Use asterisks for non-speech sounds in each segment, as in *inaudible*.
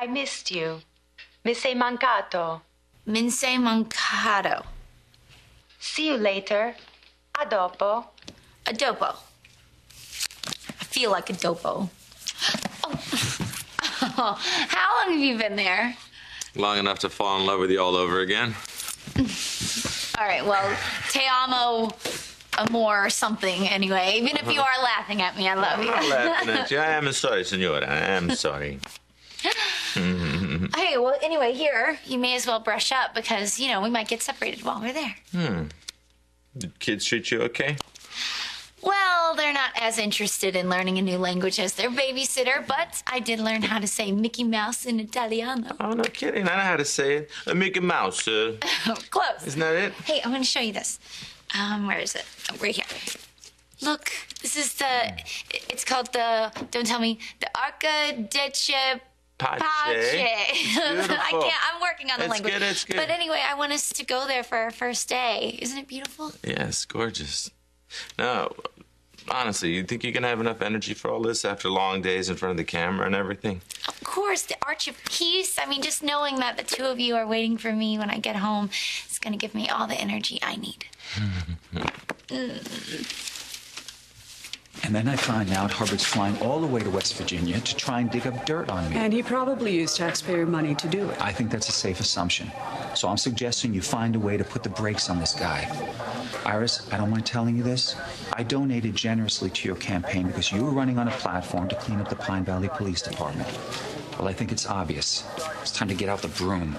I missed you. Mi sei mancato. Minse mancato. See you later. A dopo. Adobo. I feel like a dopo. Oh. *laughs* How long have you been there? Long enough to fall in love with you all over again. All right, well, te amo amor or something anyway. Even if you are laughing at me, I love you. I'm laughing at you. I am *laughs* sorry, senora. I am sorry. *laughs* Hey, well, anyway, here, you may as well brush up because, you know, we might get separated while we're there. Hmm. Did kids treat you okay? Well, they're not as interested in learning a new language as their babysitter, but I did learn how to say Mickey Mouse in Italiano. Oh, no kidding. I know how to say it. A Mickey Mouse. Uh, *laughs* Close. isn't that it? Hey, I'm going to show you this. Um, where is it? Oh, right here. Look, this is the. It's called the. Don't tell me the Arca Pace. Pace. *laughs* I can't. I'm working on the It's language. good, it's good. But anyway, I want us to go there for our first day. Isn't it beautiful? Yes, gorgeous. No, honestly, you think you can have enough energy for all this after long days in front of the camera and everything? Of course, the Arch of Peace. I mean, just knowing that the two of you are waiting for me when I get home is going to give me all the energy I need. *laughs* Mm. And then I find out Hubbard's flying all the way to West Virginia to try and dig up dirt on me. And he probably used taxpayer money to do it. I think that's a safe assumption. So I'm suggesting you find a way to put the brakes on this guy. Iris, I don't mind telling you this. I donated generously to your campaign because you were running on a platform to clean up the Pine Valley Police Department. Well, I think it's obvious. It's time to get out the broom.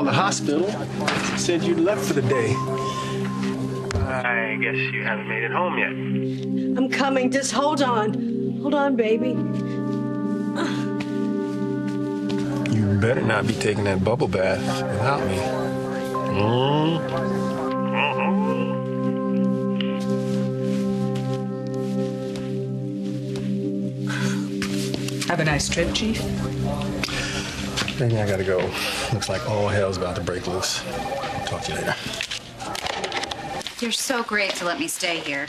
Called the hospital. Said you left for the day. I guess you haven't made it home yet. I'm coming. Just hold on. Hold on, baby. You better not be taking that bubble bath without me. Have a nice trip, Chief. Baby, I gotta go. Looks like all hell's about to break loose. Talk to you later. You're so great to let me stay here.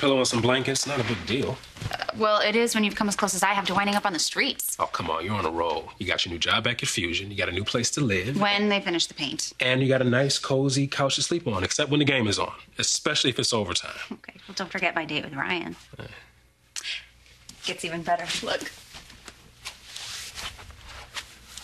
Pillow and some blankets, not a big deal. Uh, well, it is when you've come as close as I have to winding up on the streets. Oh, come on, you're on a roll. You got your new job back at Fusion, you got a new place to live, When they finish the paint. and you got a nice, cozy couch to sleep on, except when the game is on, especially if it's overtime. Okay, well, don't forget my date with Ryan. Gets even better. Look.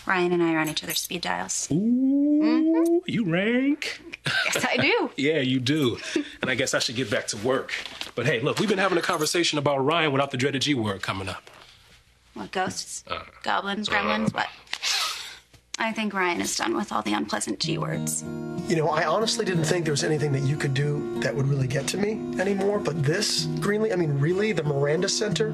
Ryan and I are on each other's speed dials. Ooh, mm-hmm. you rank. Yes, I do. *laughs* Yeah, you do. and I guess I should get back to work. But hey, look, we've been having a conversation about Ryan without the dreaded G word coming up. What, ghosts? Uh, Goblins? Uh, gremlins? What? I think Ryan is done with all the unpleasant G words. You know, I honestly didn't think there was anything that you could do that would really get to me anymore. But this, Greenlee, I mean, really, the Miranda Center,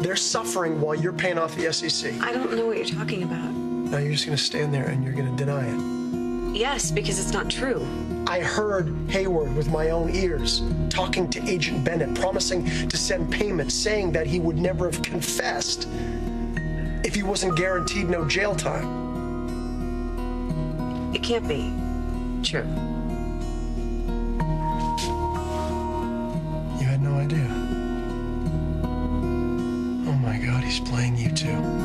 they're suffering while you're paying off the SEC. I don't know what you're talking about. Now you're just going to stand there and you're going to deny it. Yes, because it's not true. I heard Hayward with my own ears talking to Agent Bennett, promising to send payments, saying that he would never have confessed if he wasn't guaranteed no jail time. It can't be true. You had no idea. God, he's playing you too.